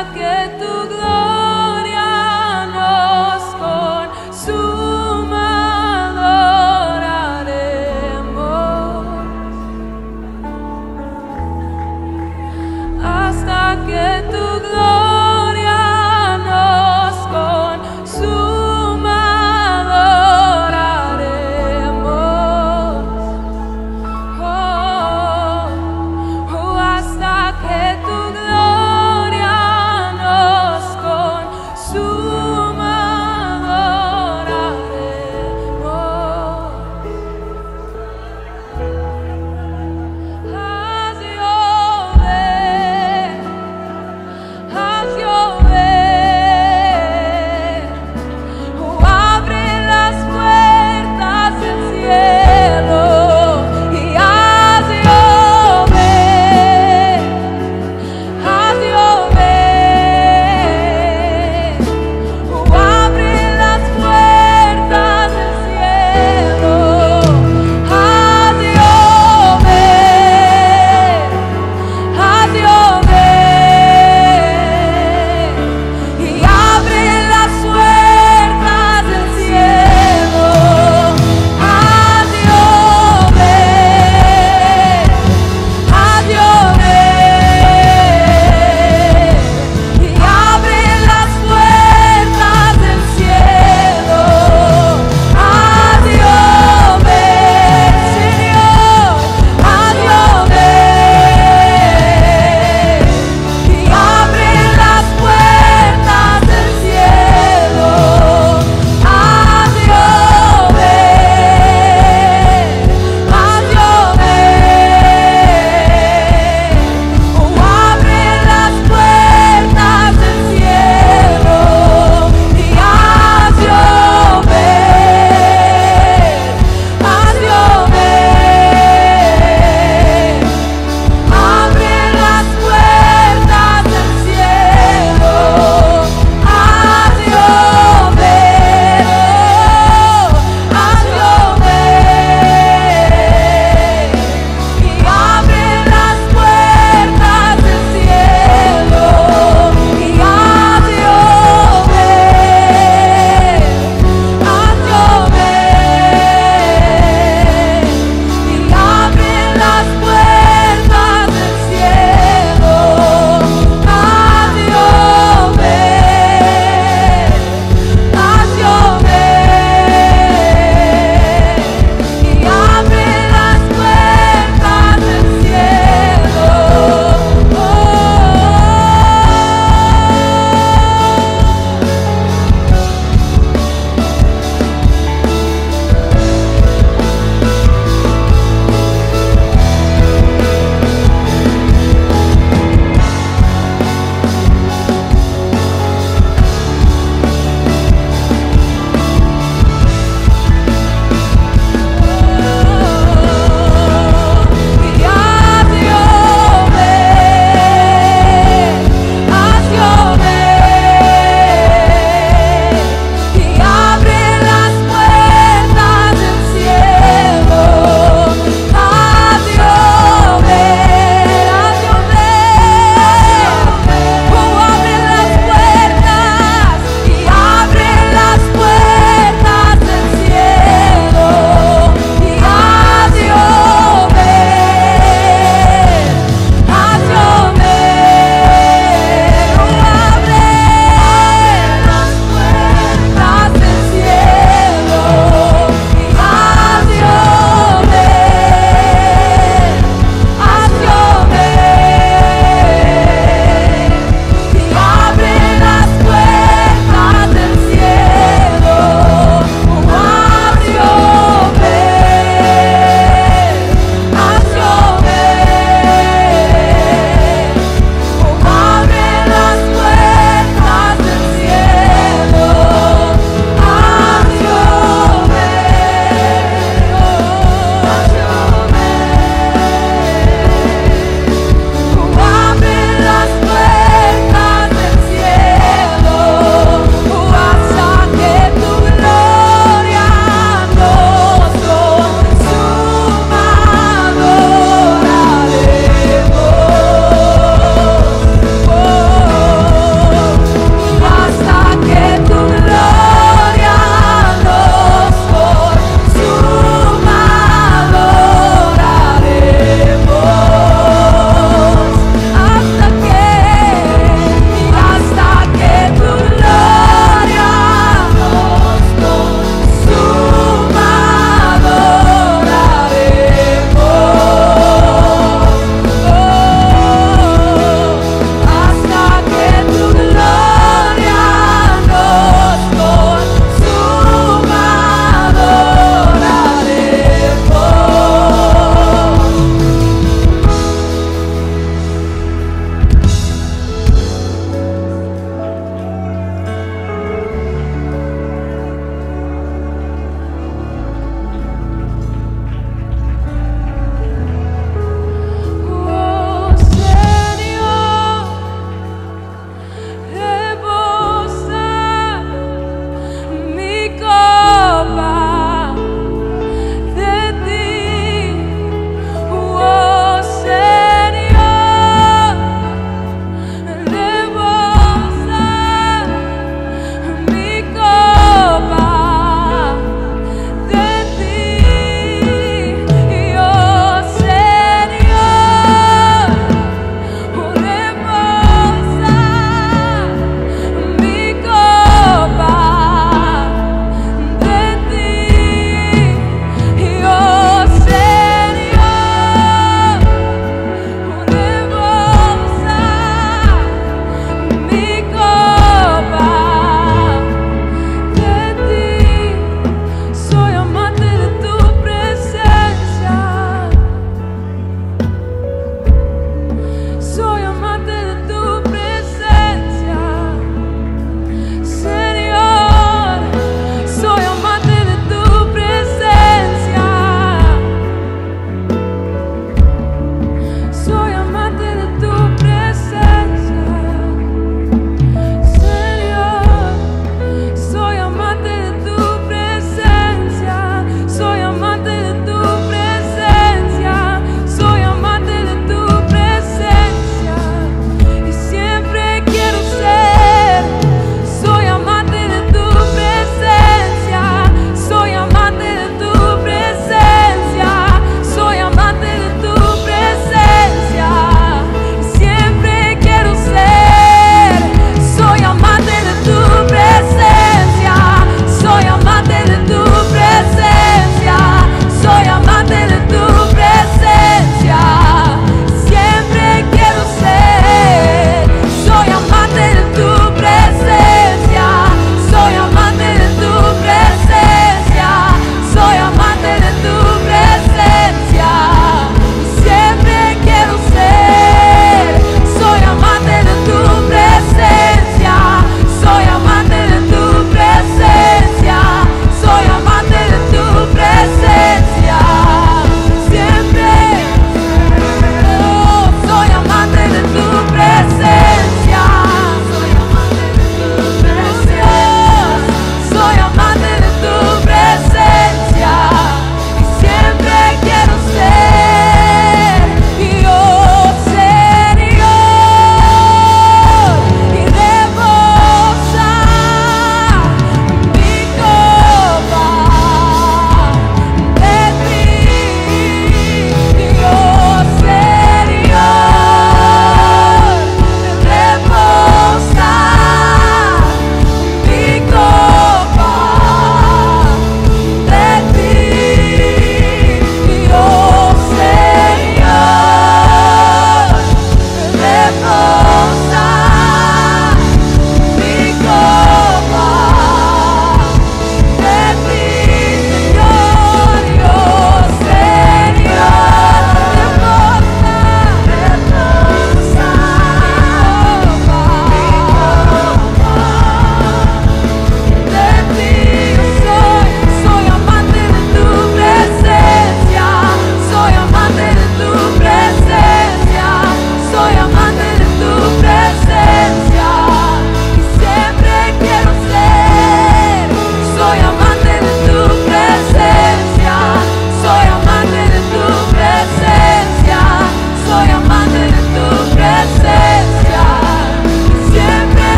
hasta